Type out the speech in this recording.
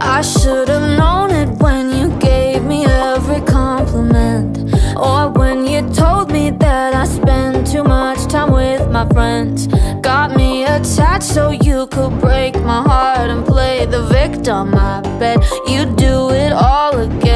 I should have known it when you gave me every compliment Or when you told me that I spend too much time with my friends Got me attached so you could break my heart and play the victim I bet you'd do it all again.